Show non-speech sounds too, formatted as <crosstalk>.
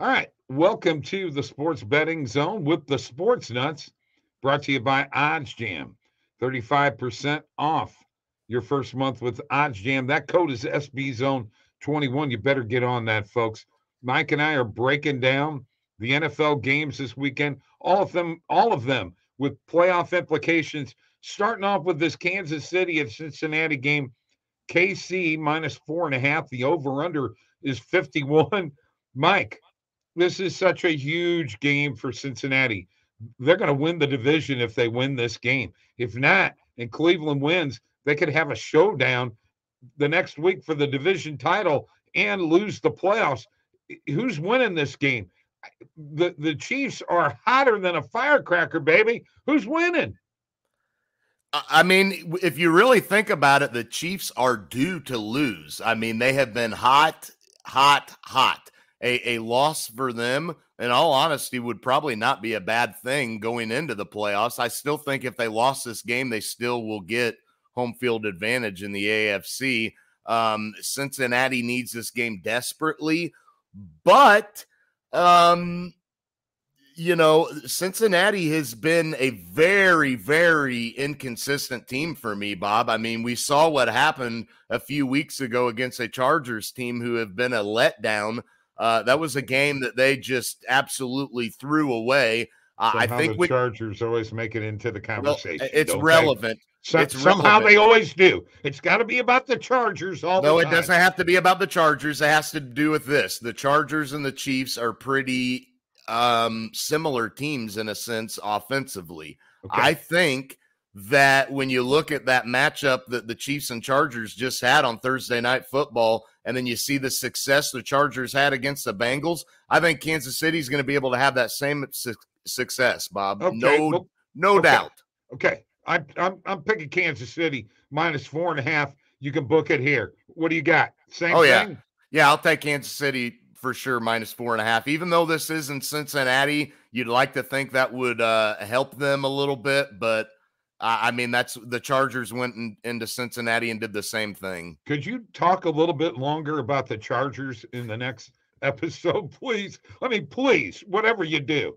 All right. Welcome to the Sports Betting Zone with the Sports Nuts, brought to you by Odds Jam. 35% off your first month with Odds Jam. That code is SB Zone 21. You better get on that, folks. Mike and I are breaking down the NFL games this weekend, all of them, all of them with playoff implications. Starting off with this Kansas City and Cincinnati game, KC minus four and a half. The over under is 51. Mike, this is such a huge game for Cincinnati. They're going to win the division if they win this game. If not, and Cleveland wins, they could have a showdown the next week for the division title and lose the playoffs. Who's winning this game? The the Chiefs are hotter than a firecracker, baby. Who's winning? I mean, if you really think about it, the Chiefs are due to lose. I mean, they have been hot, hot, hot a, a loss for them, in all honesty, would probably not be a bad thing going into the playoffs. I still think if they lost this game, they still will get home field advantage in the AFC. Um, Cincinnati needs this game desperately, but um, you know, Cincinnati has been a very, very inconsistent team for me, Bob. I mean, we saw what happened a few weeks ago against a Chargers team who have been a letdown uh, that was a game that they just absolutely threw away. Uh, I think the we, Chargers always make it into the conversation. Well, it's relevant. So, it's somehow relevant. they always do. It's got to be about the Chargers all no, the time. No, it doesn't have to be about the Chargers. It has to do with this. The Chargers and the Chiefs are pretty um, similar teams in a sense offensively. Okay. I think that when you look at that matchup that the Chiefs and Chargers just had on Thursday night football, and then you see the success the Chargers had against the Bengals, I think Kansas City is going to be able to have that same su- success, Bob. Okay. No, no okay. doubt. Okay. I'm, I'm, I'm picking Kansas City minus four and a half. You can book it here. What do you got? Same oh, thing? yeah. Yeah, I'll take Kansas City for sure, minus four and a half. Even though this is in Cincinnati, you'd like to think that would uh, help them a little bit, but I mean, that's the Chargers went in, into Cincinnati and did the same thing. Could you talk a little bit longer about the Chargers in the next <laughs> episode, please? I mean, please, whatever you do.